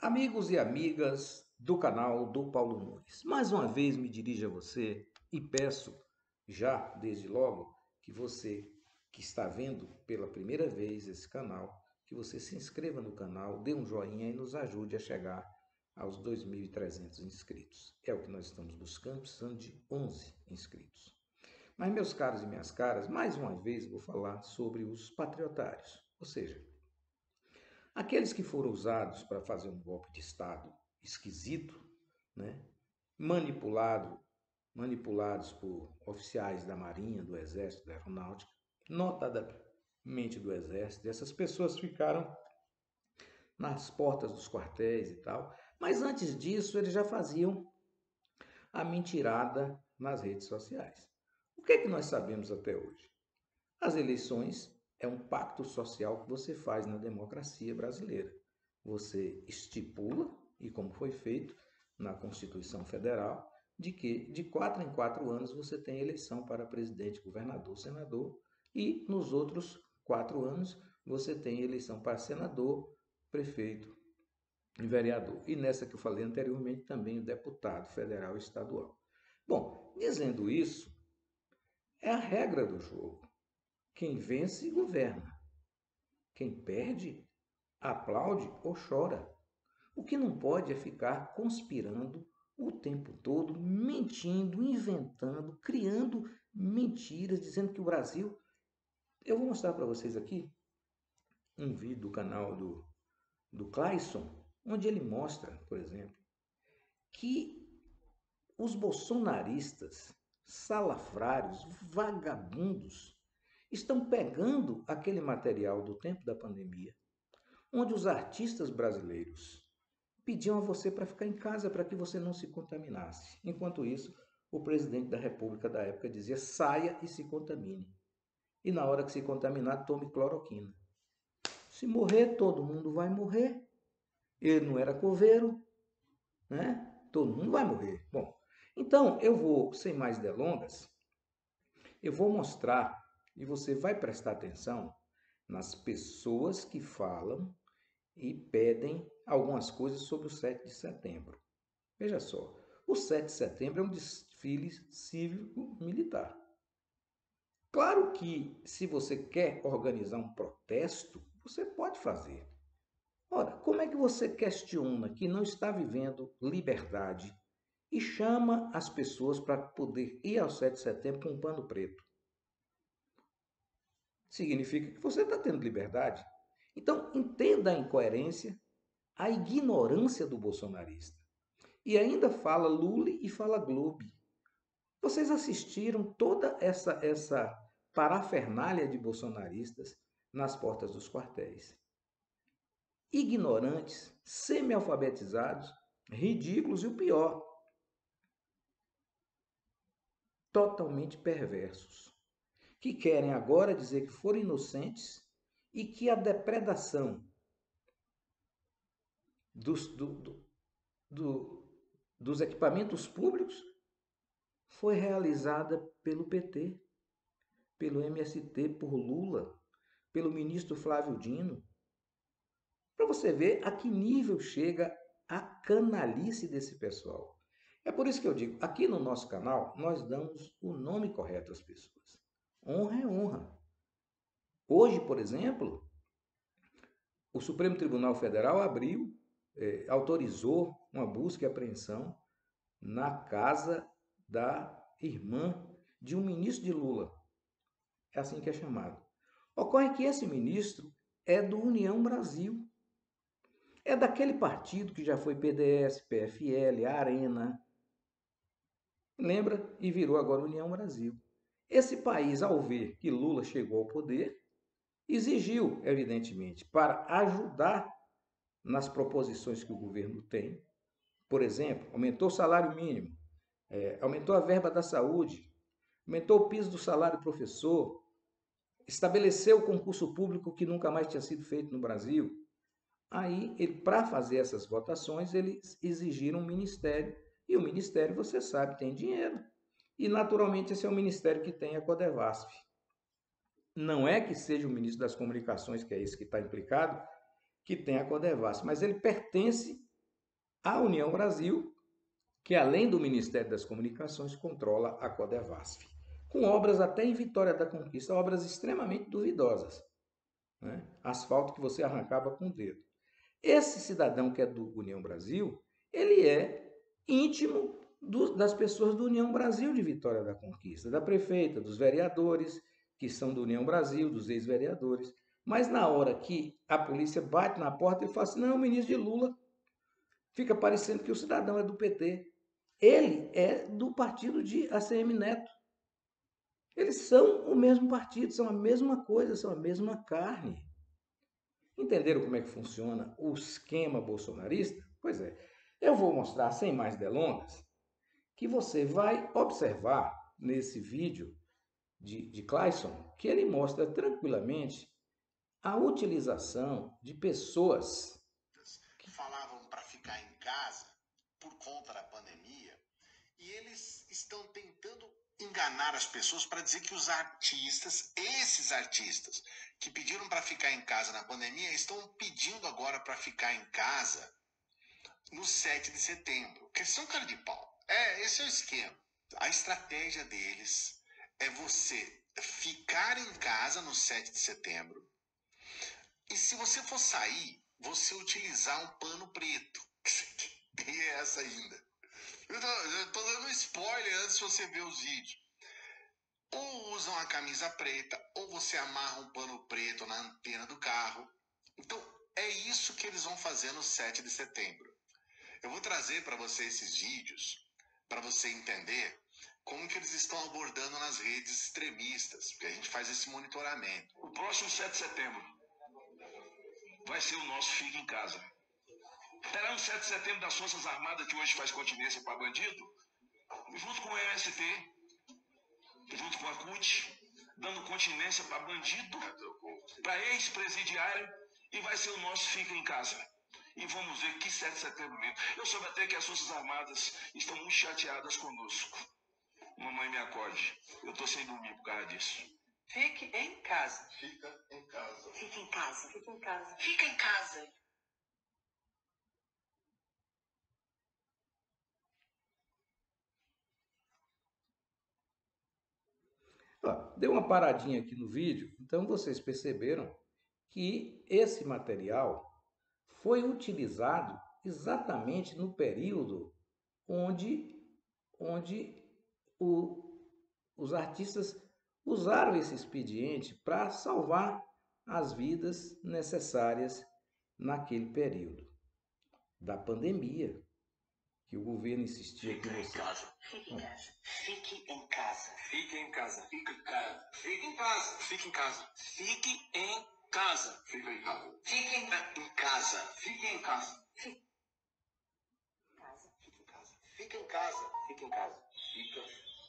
Amigos e amigas do canal do Paulo Nunes, mais uma vez me dirijo a você e peço já desde logo que você que está vendo pela primeira vez esse canal, que você se inscreva no canal, dê um joinha e nos ajude a chegar aos 2.300 inscritos. É o que nós estamos buscando, precisando de 11 inscritos. Mas, meus caros e minhas caras, mais uma vez vou falar sobre os patriotários, ou seja, aqueles que foram usados para fazer um golpe de Estado esquisito, né? manipulado, manipulados por oficiais da Marinha, do Exército, da Aeronáutica, notadamente do Exército. Essas pessoas ficaram nas portas dos quartéis e tal, mas antes disso eles já faziam a mentirada nas redes sociais. O que é que nós sabemos até hoje? As eleições é um pacto social que você faz na democracia brasileira. Você estipula, e como foi feito na Constituição Federal, de que de quatro em quatro anos você tem eleição para presidente, governador, senador, e nos outros quatro anos você tem eleição para senador, prefeito e vereador. E nessa que eu falei anteriormente, também o deputado federal e estadual. Bom, dizendo isso, é a regra do jogo. Quem vence, governa. Quem perde, aplaude ou chora. O que não pode é ficar conspirando o tempo todo, mentindo, inventando, criando mentiras, dizendo que o Brasil. Eu vou mostrar para vocês aqui um vídeo do canal do, do Clayson, onde ele mostra, por exemplo, que os bolsonaristas salafrários, vagabundos, estão pegando aquele material do tempo da pandemia, onde os artistas brasileiros pediam a você para ficar em casa para que você não se contaminasse. Enquanto isso, o presidente da República da época dizia: saia e se contamine. E na hora que se contaminar, tome cloroquina. Se morrer, todo mundo vai morrer. Ele não era coveiro, né? Todo mundo vai morrer. Bom, então, eu vou, sem mais delongas, eu vou mostrar e você vai prestar atenção nas pessoas que falam e pedem algumas coisas sobre o 7 de setembro. Veja só, o 7 de setembro é um desfile cívico-militar. Claro que se você quer organizar um protesto, você pode fazer. Ora, como é que você questiona que não está vivendo liberdade e chama as pessoas para poder ir ao 7 de setembro com um pano preto. Significa que você está tendo liberdade. Então, entenda a incoerência, a ignorância do bolsonarista. E ainda fala Lula e fala Globo. Vocês assistiram toda essa, essa parafernália de bolsonaristas nas portas dos quartéis. Ignorantes, semi-alfabetizados, ridículos e o pior, totalmente perversos, que querem agora dizer que foram inocentes e que a depredação dos, do, do, do, dos equipamentos públicos foi realizada pelo PT, pelo MST, por Lula, pelo ministro Flávio Dino. Para você ver a que nível chega a canalice desse pessoal. É por isso que eu digo, aqui no nosso canal, nós damos o nome correto às pessoas. Honra é honra. Hoje, por exemplo, o Supremo Tribunal Federal abriu, é, autorizou uma busca e apreensão na casa da irmã de um ministro de Lula. É assim que é chamado. Ocorre que esse ministro é do União Brasil. É daquele partido que já foi PDS, PFL, Arena, lembra? E virou agora União Brasil. Esse país, ao ver que Lula chegou ao poder, exigiu, evidentemente, para ajudar nas proposições que o governo tem, por exemplo, aumentou o salário mínimo, é, aumentou a verba da saúde, aumentou o piso do salário professor, estabeleceu o concurso público que nunca mais tinha sido feito no Brasil. Aí, para fazer essas votações, eles exigiram um ministério e o ministério, você sabe, tem dinheiro. E, naturalmente, esse é o ministério que tem a Codevasf. Não é que seja o ministro das Comunicações, que é esse que está implicado, que tem a Codevasf, mas ele pertence a União Brasil, que além do Ministério das Comunicações controla a Codevasf, com obras até em Vitória da Conquista, obras extremamente duvidosas. Né? Asfalto que você arrancava com o dedo. Esse cidadão que é do União Brasil, ele é íntimo do, das pessoas do União Brasil de Vitória da Conquista, da prefeita, dos vereadores, que são do União Brasil, dos ex-vereadores. Mas na hora que a polícia bate na porta e fala assim, não, é o ministro de Lula. Fica parecendo que o cidadão é do PT. Ele é do partido de ACM Neto. Eles são o mesmo partido, são a mesma coisa, são a mesma carne. Entenderam como é que funciona o esquema bolsonarista? Pois é. Eu vou mostrar, sem mais delongas, que você vai observar nesse vídeo de, de Clayson que ele mostra tranquilamente a utilização de pessoas que falavam para ficar em casa por conta da pandemia e eles estão tentando enganar as pessoas para dizer que os artistas, esses artistas que pediram para ficar em casa na pandemia, estão pedindo agora para ficar em casa no 7 de setembro. Que são cara de pau. É, esse é o esquema. A estratégia deles é você ficar em casa no 7 de setembro. E se você for sair, você utilizar um pano preto. Tem essa ainda. Eu tô, eu tô dando spoiler antes de você ver os vídeos. Ou usam a camisa preta, ou você amarra um pano preto na antena do carro. Então, é isso que eles vão fazer no 7 de setembro. Eu vou trazer para você esses vídeos para você entender como que eles estão abordando nas redes extremistas, porque a gente faz esse monitoramento. O próximo 7 de setembro vai ser o nosso Fica em Casa. Terá um 7 de setembro das Forças Armadas que hoje faz continência para bandido, junto com o MST, junto com a CUT, dando continência para bandido, para ex-presidiário, e vai ser o nosso Fica em Casa e vamos ver que 7 de setembro mesmo. Eu soube até que as Forças Armadas estão muito chateadas conosco. Mamãe me acorde. Eu tô sem dormir por causa disso. Fique em casa. Fica em casa. Fique em casa. Fique em casa. Fica em casa. deu uma paradinha aqui no vídeo, então vocês perceberam que esse material foi utilizado exatamente no período onde, onde o, os artistas usaram esse expediente para salvar as vidas necessárias naquele período da pandemia que o governo insistia que você. Fique em casa. Fique em casa. Fique em casa. Fique em casa. Fique em casa. Fique em casa. Fique em casa. Fique em casa. Fique em casa. Fique em casa. casa. Fica em casa. Fica em casa. Fique em casa.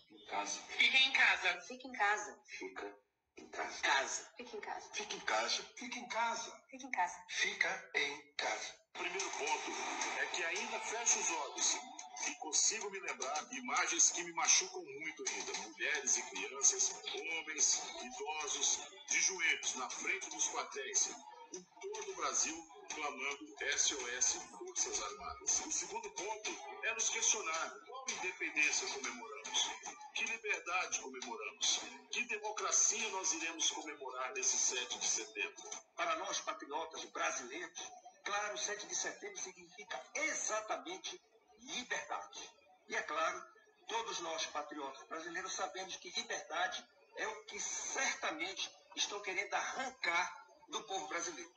Fica em casa. Fique em casa. Fique em casa. Fica em casa. Casa. Fique em casa. Fica em casa. Fica em casa. Fique em casa. Fica em casa. Primeiro ponto é que ainda fecho os olhos e consigo me lembrar de imagens que me machucam muito ainda. Mulheres e crianças, homens, idosos, de joelhos na frente dos quartéis, em todo o Brasil, clamando SOS Forças Armadas. O segundo ponto é nos questionar qual independência comemoramos, que liberdade comemoramos, que democracia nós iremos comemorar nesse 7 de setembro. Para nós, patriotas brasileiros, claro, 7 de setembro significa exatamente liberdade. E é claro, todos nós, patriotas brasileiros, sabemos que liberdade é o que certamente estão querendo arrancar do povo brasileiro.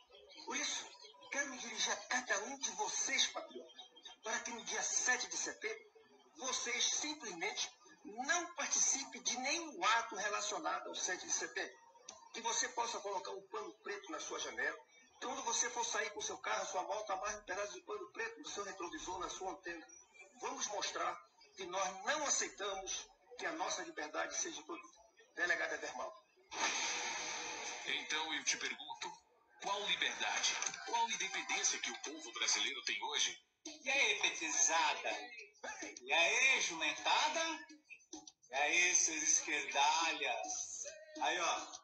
Por isso, quero me dirigir a cada um de vocês, patriotas, para que no dia 7 de setembro, vocês simplesmente não participem de nenhum ato relacionado ao 7 de setembro. Que você possa colocar um pano preto na sua janela. Quando você for sair com seu carro, sua moto, amarre um pedaço de pano preto no seu retrovisor, na sua antena. Vamos mostrar que nós não aceitamos que a nossa liberdade seja tolhida. Delegado Edermal. Então eu te pergunto, qual liberdade, qual independência que o povo brasileiro tem hoje? E aí, petizada? E aí, jumentada? E aí, seus esquerdalhas? Aí, ó.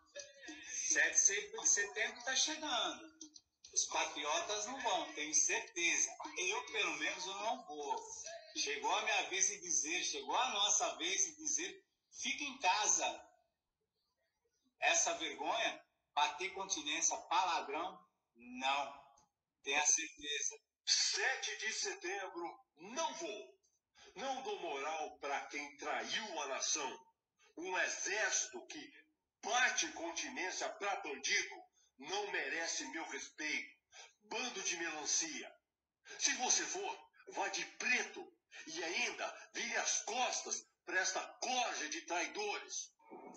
7 de setembro tá chegando. Os patriotas não vão, tenho certeza. Eu, pelo menos, eu não vou. Chegou a minha vez de dizer, chegou a nossa vez de dizer, fica em casa. Essa vergonha, bater continência, palavrão, não. Tenha certeza. 7 de setembro, não vou. Não dou moral para quem traiu a nação. Um exército que bate continência para bandido não merece meu respeito. Bando de melancia. Se você for, vá de preto e ainda vire as costas para esta corja de traidores.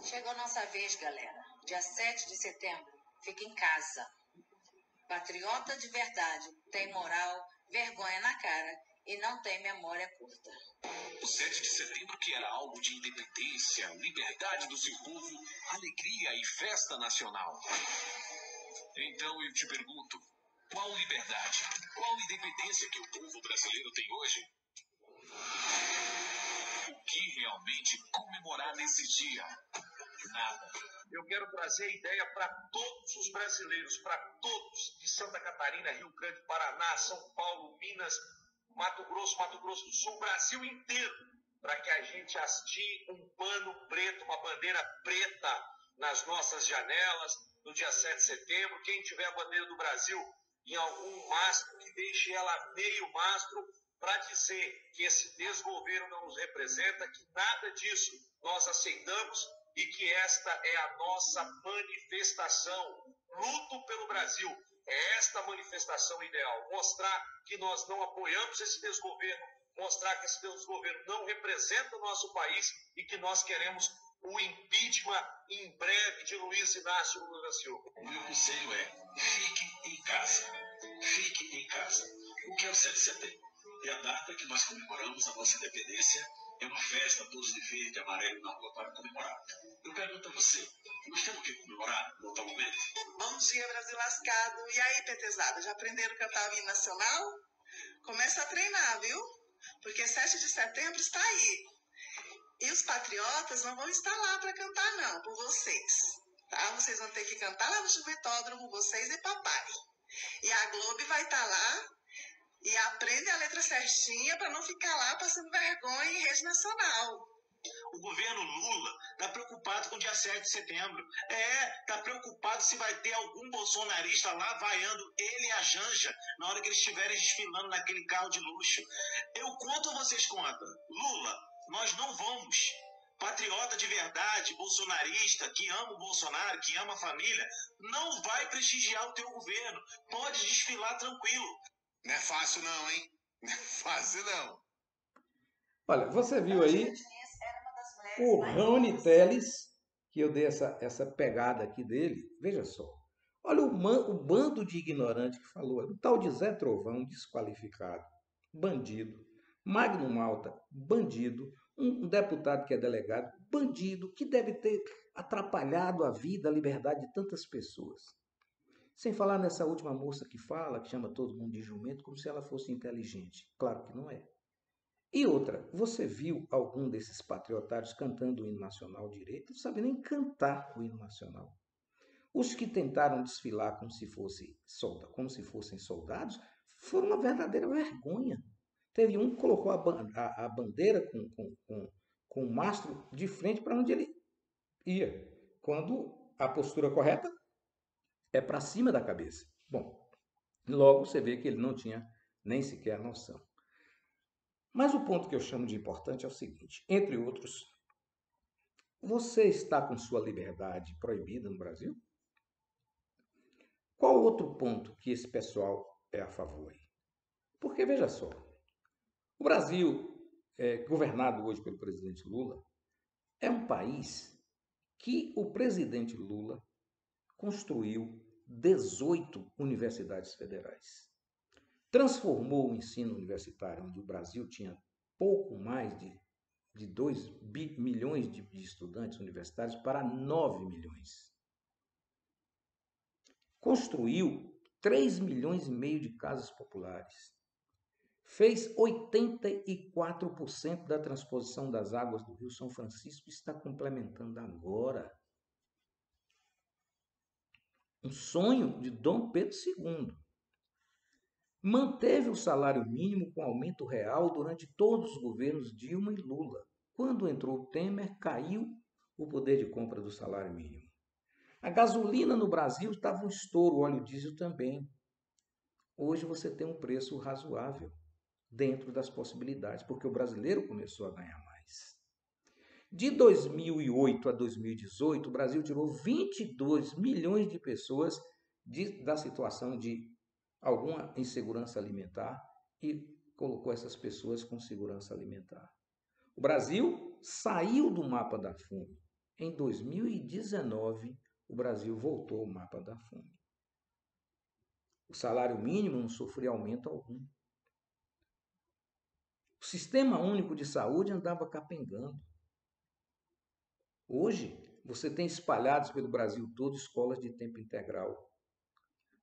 Chegou nossa vez, galera. Dia 7 de setembro, fica em casa. Patriota de verdade, tem moral, vergonha na cara e não tem memória curta. O 7 de setembro, que era algo de independência, liberdade do seu povo, alegria e festa nacional. Então eu te pergunto, qual liberdade, qual independência que o povo brasileiro tem hoje? O que realmente comemorar nesse dia? Nada. Eu quero trazer a ideia para todos os brasileiros, para todos de Santa Catarina, Rio Grande, Paraná, São Paulo, Minas, Mato Grosso, Mato Grosso do Sul, Brasil inteiro, para que a gente hastie um pano preto, uma bandeira preta nas nossas janelas no dia 7 de setembro. Quem tiver a bandeira do Brasil em algum mastro, que deixe ela meio mastro para dizer que esse desgoverno não nos representa, que nada disso nós aceitamos e que esta é a nossa manifestação. Luto pelo Brasil. É esta manifestação ideal. Mostrar que nós não apoiamos esse desgoverno, mostrar que esse desgoverno não representa o nosso país e que nós queremos o impeachment em breve de Luiz Inácio Lula da Silva. O meu conselho é: fique em casa. Fique em casa. O que é o 7 de setembro? É a data que nós comemoramos a nossa independência. É uma festa, todos de verde e amarelo na rua para comemorar. Eu pergunto a você: nós temos que comemorar no tal momento? Bom dia, Brasil lascado. E aí, PTzada, já aprenderam a cantar o hino nacional? Começa a treinar, viu? Porque 7 de setembro está aí. E os patriotas não vão estar lá para cantar, não, por vocês. Tá? Vocês vão ter que cantar lá no chuvetódromo, vocês e papai. E a Globo vai estar lá e aprende a letra certinha para não ficar lá passando vergonha em rede nacional. O governo Lula está preocupado com o dia 7 de setembro. É, está preocupado se vai ter algum bolsonarista lá vaiando ele e a Janja na hora que eles estiverem desfilando naquele carro de luxo. Eu conto ou vocês contam? Lula, nós não vamos. Patriota de verdade, bolsonarista, que ama o Bolsonaro, que ama a família, não vai prestigiar o teu governo. Pode desfilar tranquilo. Não é fácil não, hein? Não é fácil não. Olha, você viu aí o Rony Teles, que eu dei essa, essa pegada aqui dele. Veja só. Olha o, man, o bando de ignorante que falou. O tal de Zé Trovão, desqualificado. Bandido. Magno Malta, bandido. Um, deputado que é delegado, bandido, que deve ter atrapalhado a vida, a liberdade de tantas pessoas. Sem falar nessa última moça que fala, que chama todo mundo de jumento, como se ela fosse inteligente. Claro que não é. E outra, você viu algum desses patriotários cantando o hino nacional direito? Não sabe nem cantar o hino nacional. Os que tentaram desfilar como se, fosse solda, como se fossem soldados foram uma verdadeira vergonha. Teve um que colocou a, a, a bandeira com, com, com, com o mastro de frente para onde ele ia. Quando a postura correta é para cima da cabeça. Bom, logo você vê que ele não tinha nem sequer noção. Mas o ponto que eu chamo de importante é o seguinte: entre outros, você está com sua liberdade proibida no Brasil? Qual outro ponto que esse pessoal é a favor? Porque veja só, o Brasil, é, governado hoje pelo presidente Lula, é um país que o presidente Lula construiu 18 universidades federais transformou o ensino universitário, onde o Brasil tinha pouco mais de, de 2 milhões de, de estudantes universitários, para 9 milhões. Construiu 3 milhões e meio de casas populares. Fez 84% da transposição das águas do Rio São Francisco e está complementando agora. Um sonho de Dom Pedro II manteve o salário mínimo com aumento real durante todos os governos Dilma e Lula. Quando entrou Temer, caiu o poder de compra do salário mínimo. A gasolina no Brasil estava um estouro, o óleo diesel também. Hoje você tem um preço razoável dentro das possibilidades, porque o brasileiro começou a ganhar mais. De 2008 a 2018, o Brasil tirou 22 milhões de pessoas de, da situação de alguma insegurança alimentar e colocou essas pessoas com segurança alimentar. O Brasil saiu do mapa da fome. Em 2019, o Brasil voltou ao mapa da fome. O salário mínimo não sofreu aumento algum. Sistema único de saúde andava capengando. Hoje, você tem espalhados pelo Brasil todo escolas de tempo integral.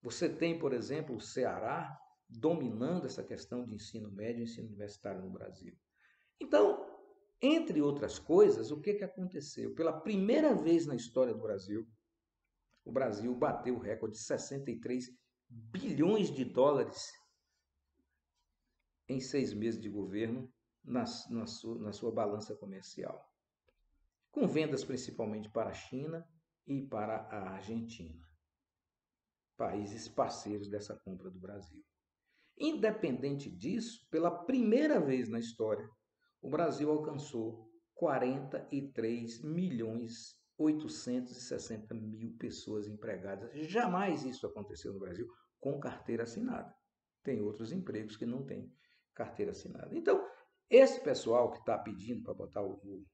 Você tem, por exemplo, o Ceará dominando essa questão de ensino médio e ensino universitário no Brasil. Então, entre outras coisas, o que, que aconteceu? Pela primeira vez na história do Brasil, o Brasil bateu o recorde de 63 bilhões de dólares em seis meses de governo na, na, sua, na sua balança comercial, com vendas principalmente para a China e para a Argentina, países parceiros dessa compra do Brasil. Independente disso, pela primeira vez na história, o Brasil alcançou 43 milhões 860 mil pessoas empregadas. Jamais isso aconteceu no Brasil com carteira assinada. Tem outros empregos que não têm carteira assinada. Então, esse pessoal que está pedindo para botar o, o,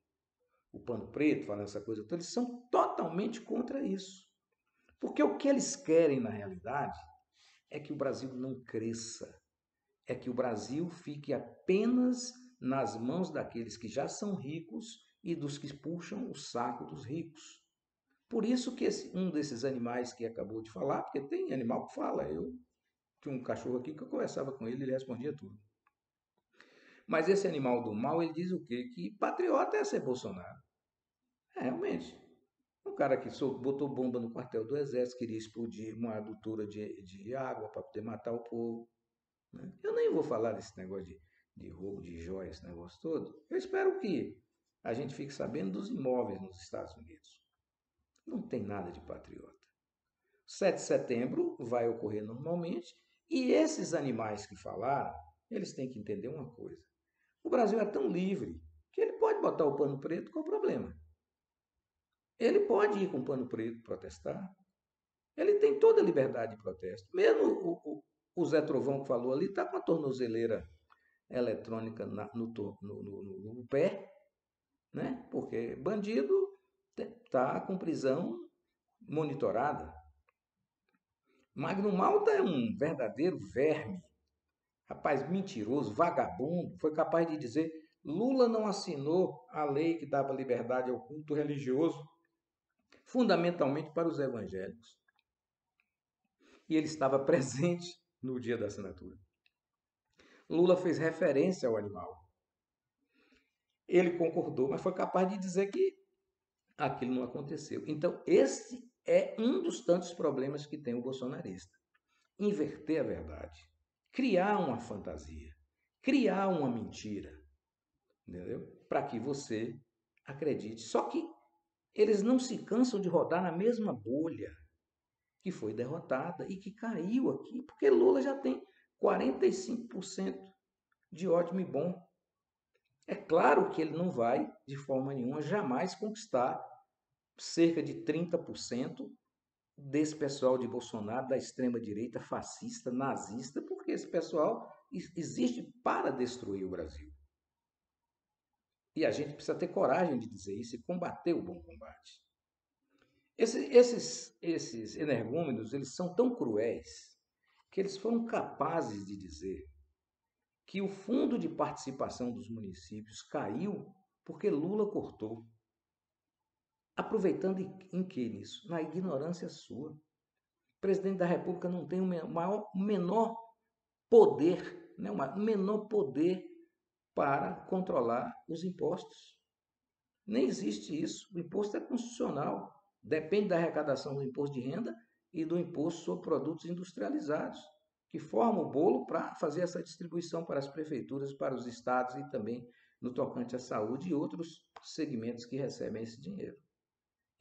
o, pano preto, falando essa coisa eles são totalmente contra isso. Porque o que eles querem, na realidade, é que o Brasil não cresça. É que o Brasil fique apenas nas mãos daqueles que já são ricos e dos que puxam o saco dos ricos. Por isso que esse, um desses animais que acabou de falar, porque tem animal que fala, eu tinha um cachorro aqui que eu conversava com ele, ele respondia tudo. Mas esse animal do mal, ele diz o quê? Que patriota é ser Bolsonaro. É, realmente. Um cara que botou bomba no quartel do exército, queria explodir uma adutora de, de água para poder matar o povo. Né? Eu nem vou falar desse negócio de, de roubo de joias, esse negócio todo. Eu espero que a gente fique sabendo dos imóveis nos Estados Unidos. Não tem nada de patriota. 7 de setembro vai ocorrer normalmente e esses animais que falaram, eles têm que entender uma coisa. O Brasil é tão livre que ele pode botar o pano preto, qual o problema? Ele pode ir com o pano preto protestar. Ele tem toda a liberdade de protesto. Mesmo o, o, o Zé Trovão que falou ali está com a tornozeleira eletrônica na, no, no, no, no pé né? Porque bandido está com prisão monitorada. Magno Malta é um verdadeiro verme. Rapaz mentiroso, vagabundo, foi capaz de dizer Lula não assinou a lei que dava liberdade ao culto religioso, fundamentalmente para os evangélicos. E ele estava presente no dia da assinatura. Lula fez referência ao animal. Ele concordou, mas foi capaz de dizer que aquilo não aconteceu. Então, esse é um dos tantos problemas que tem o bolsonarista. Inverter a verdade, criar uma fantasia, criar uma mentira, entendeu? Para que você acredite. Só que eles não se cansam de rodar na mesma bolha que foi derrotada e que caiu aqui, porque Lula já tem 45% de ótimo e bom. É claro que ele não vai, de forma nenhuma, jamais conquistar cerca de 30% desse pessoal de Bolsonaro, da extrema-direita fascista, nazista, porque esse pessoal existe para destruir o Brasil. E a gente precisa ter coragem de dizer isso e combater o bom combate. Esse, esses, esses energúmenos, eles são tão cruéis que eles foram capazes de dizer que o fundo de participação dos municípios caiu porque Lula cortou. Aproveitando em que nisso? Na ignorância sua. O presidente da República não tem o maior, menor poder, né, o menor poder para controlar os impostos. Nem existe isso. O imposto é constitucional. Depende da arrecadação do imposto de renda e do imposto sobre produtos industrializados que forma o bolo para fazer essa distribuição para as prefeituras, para os estados e também no tocante à saúde e outros segmentos que recebem esse dinheiro.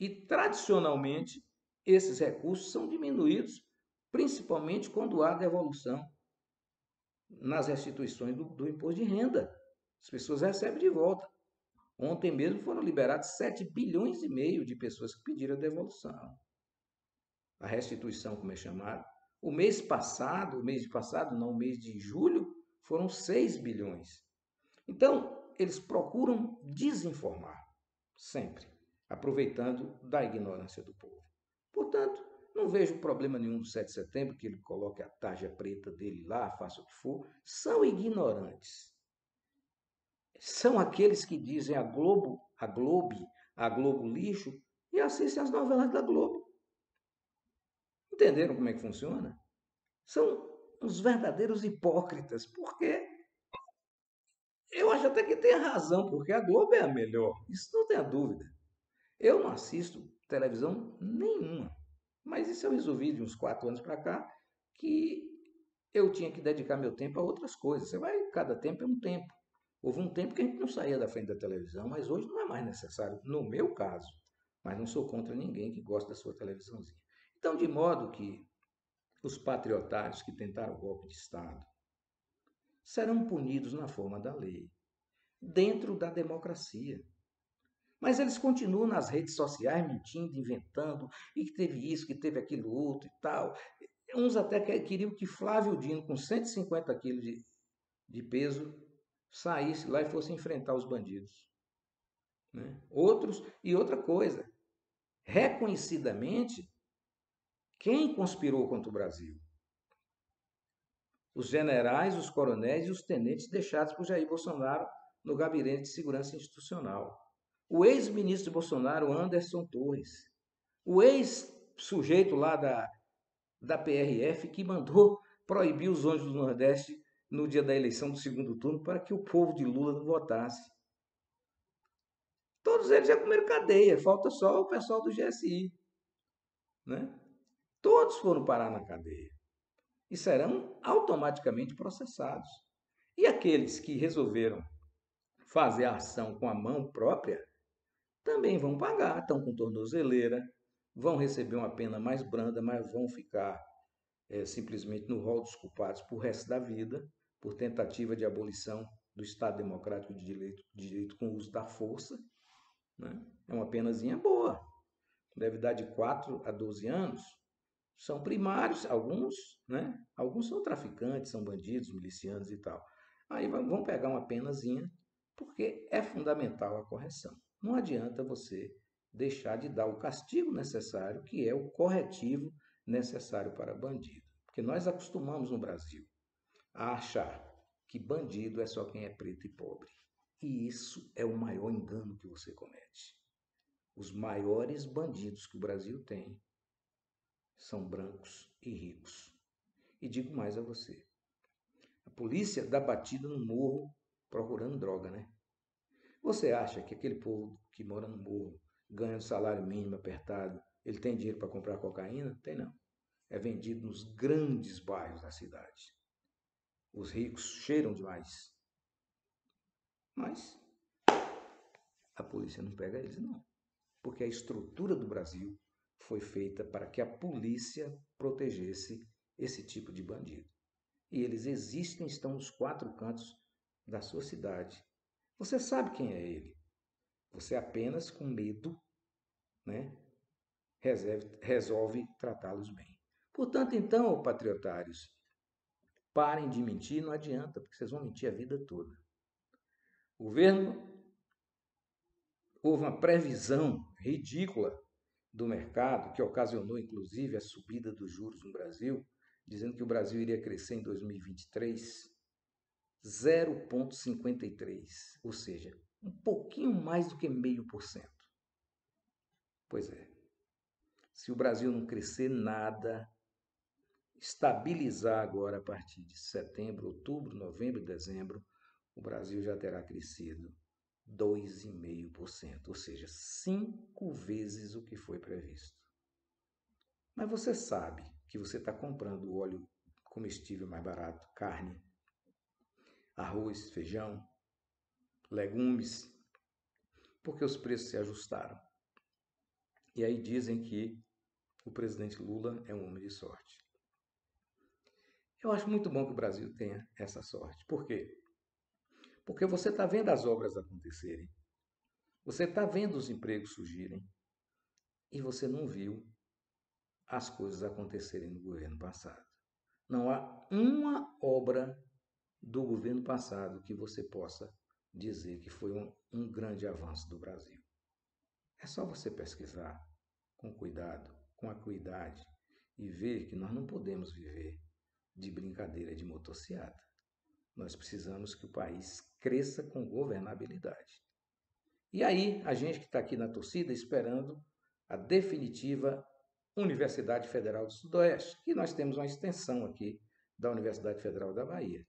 E tradicionalmente, esses recursos são diminuídos, principalmente quando há devolução nas restituições do, do imposto de renda. As pessoas recebem de volta. Ontem mesmo foram liberados 7 bilhões e meio de pessoas que pediram a devolução. A restituição, como é chamado. O mês passado, o mês passado, não, o mês de julho, foram 6 bilhões. Então, eles procuram desinformar, sempre, aproveitando da ignorância do povo. Portanto, não vejo problema nenhum do 7 de setembro, que ele coloque a tarja preta dele lá, faça o que for. São ignorantes são aqueles que dizem a Globo, a Globo, a Globo lixo e assistem as novelas da Globo. Entenderam como é que funciona? São os verdadeiros hipócritas, porque eu acho até que tem razão, porque a Globo é a melhor, isso não tem a dúvida. Eu não assisto televisão nenhuma, mas isso eu resolvi de uns quatro anos para cá, que eu tinha que dedicar meu tempo a outras coisas. Você vai, cada tempo é um tempo. Houve um tempo que a gente não saía da frente da televisão, mas hoje não é mais necessário, no meu caso. Mas não sou contra ninguém que gosta da sua televisãozinha. Então, de modo que os patriotários que tentaram o golpe de Estado serão punidos na forma da lei, dentro da democracia. Mas eles continuam nas redes sociais mentindo, inventando, e que teve isso, que teve aquilo outro e tal. Uns até queriam que Flávio Dino, com 150 quilos de, de peso, saísse lá e fosse enfrentar os bandidos. Né? Outros, e outra coisa, reconhecidamente, quem conspirou contra o Brasil? Os generais, os coronéis e os tenentes deixados por Jair Bolsonaro no Gabinete de Segurança Institucional. O ex-ministro Bolsonaro, Anderson Torres. O ex-sujeito lá da, da PRF que mandou proibir os ônibus do Nordeste no dia da eleição do segundo turno para que o povo de Lula não votasse. Todos eles já comeram cadeia, falta só o pessoal do GSI. Né? Todos foram parar na cadeia e serão automaticamente processados. E aqueles que resolveram fazer a ação com a mão própria também vão pagar, estão com tornozeleira, vão receber uma pena mais branda, mas vão ficar é, simplesmente no rol dos culpados por resto da vida por tentativa de abolição do Estado Democrático de Direito, de direito com uso da força. Né? É uma penazinha boa. Deve dar de 4 a 12 anos. São primários, alguns, né? Alguns são traficantes, são bandidos, milicianos e tal. Aí vão pegar uma penazinha, porque é fundamental a correção. Não adianta você deixar de dar o castigo necessário, que é o corretivo necessário para bandido. Porque nós acostumamos no Brasil a achar que bandido é só quem é preto e pobre. E isso é o maior engano que você comete. Os maiores bandidos que o Brasil tem são brancos e ricos. E digo mais a você: a polícia dá batida no morro procurando droga, né? Você acha que aquele povo que mora no morro, ganha um salário mínimo apertado, ele tem dinheiro para comprar cocaína? Tem não. É vendido nos grandes bairros da cidade. Os ricos cheiram demais. Mas a polícia não pega eles, não. Porque a estrutura do Brasil foi feita para que a polícia protegesse esse tipo de bandido. E eles existem, estão nos quatro cantos da sua cidade. Você sabe quem é ele. Você apenas, com medo, né, resolve, resolve tratá-los bem. Portanto, então, patriotários, Parem de mentir, não adianta, porque vocês vão mentir a vida toda. O governo houve uma previsão ridícula do mercado, que ocasionou inclusive a subida dos juros no Brasil, dizendo que o Brasil iria crescer em 2023 0,53, ou seja, um pouquinho mais do que meio por cento. Pois é. Se o Brasil não crescer nada, estabilizar agora a partir de setembro, outubro, novembro e dezembro, o Brasil já terá crescido 2,5%, ou seja, cinco vezes o que foi previsto. Mas você sabe que você está comprando óleo comestível mais barato, carne, arroz, feijão, legumes, porque os preços se ajustaram. E aí dizem que o presidente Lula é um homem de sorte. Eu acho muito bom que o Brasil tenha essa sorte. Por quê? Porque você está vendo as obras acontecerem, você está vendo os empregos surgirem, e você não viu as coisas acontecerem no governo passado. Não há uma obra do governo passado que você possa dizer que foi um, um grande avanço do Brasil. É só você pesquisar com cuidado, com acuidade e ver que nós não podemos viver de brincadeira de motociata. Nós precisamos que o país cresça com governabilidade. E aí, a gente que está aqui na torcida esperando a definitiva Universidade Federal do Sudoeste, que nós temos uma extensão aqui da Universidade Federal da Bahia.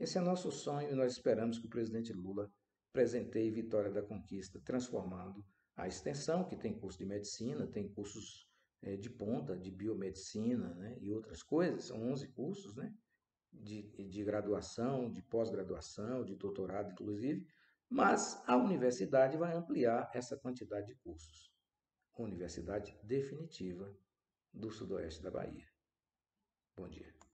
Esse é nosso sonho e nós esperamos que o presidente Lula presenteie Vitória da Conquista, transformando a extensão, que tem curso de medicina, tem cursos é, de ponta, de biomedicina né, e outras coisas, são 11 cursos né, de, de graduação, de pós-graduação, de doutorado, inclusive, mas a universidade vai ampliar essa quantidade de cursos. Universidade definitiva do Sudoeste da Bahia. Bom dia.